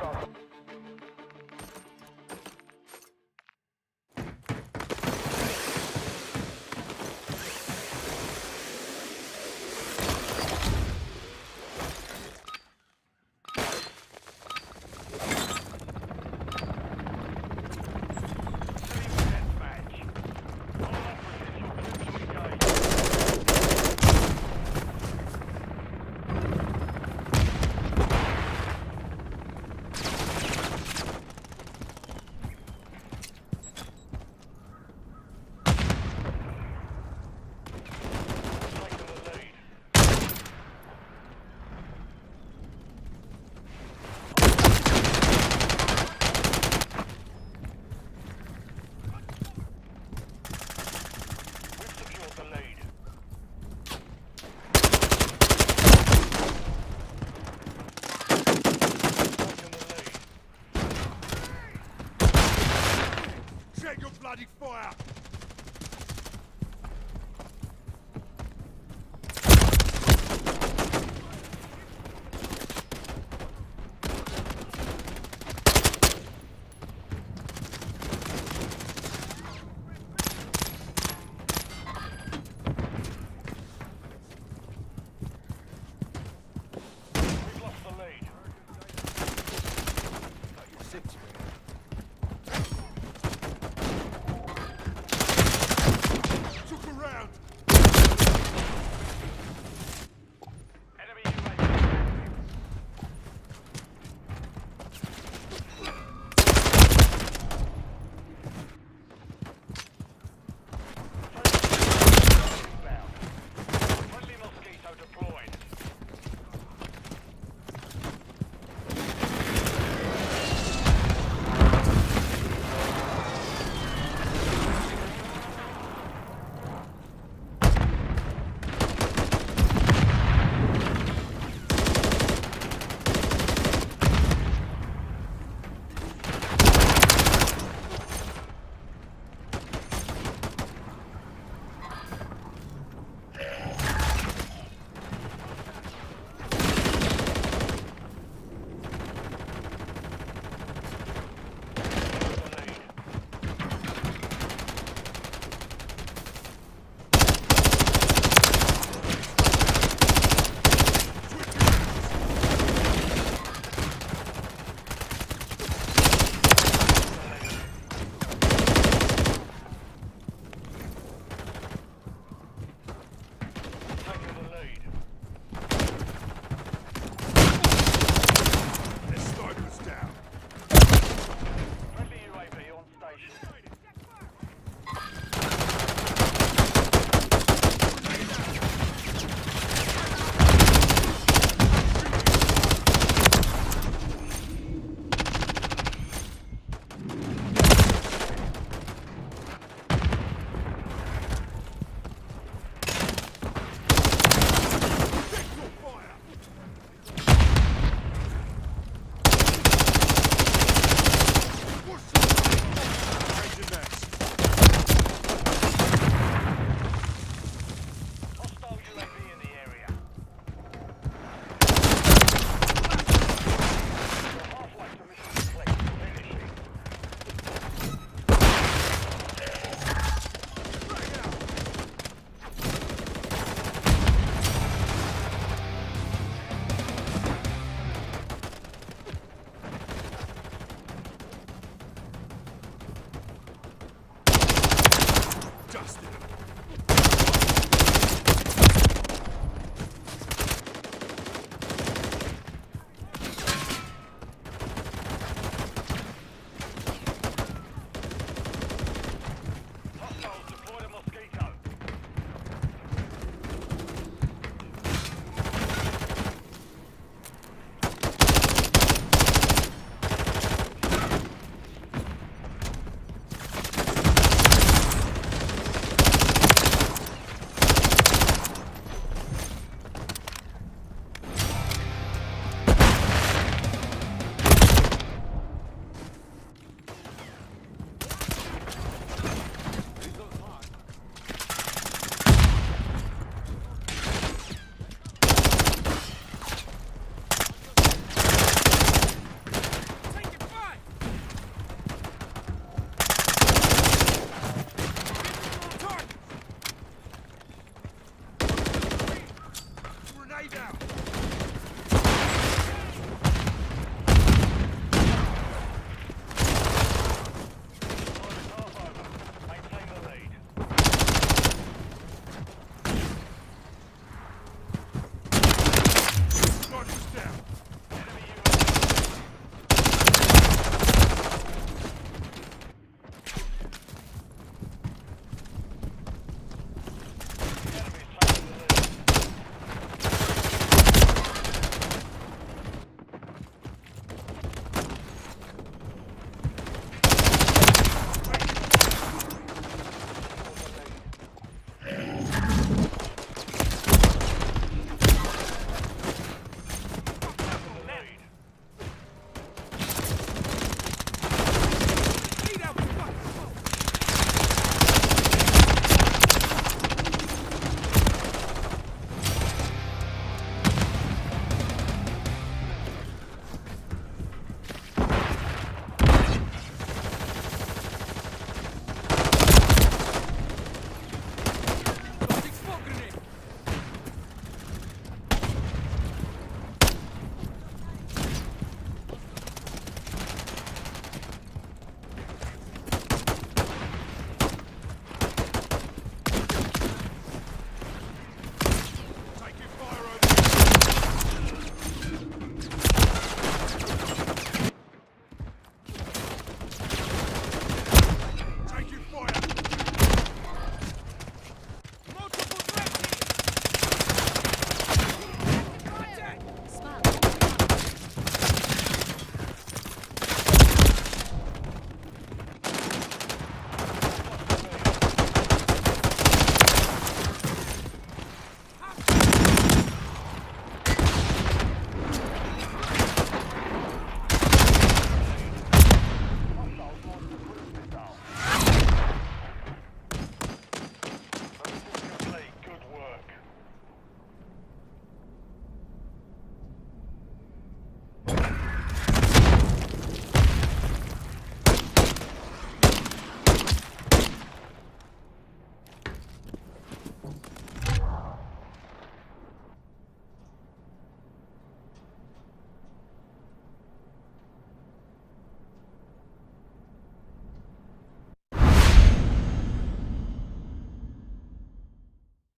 Team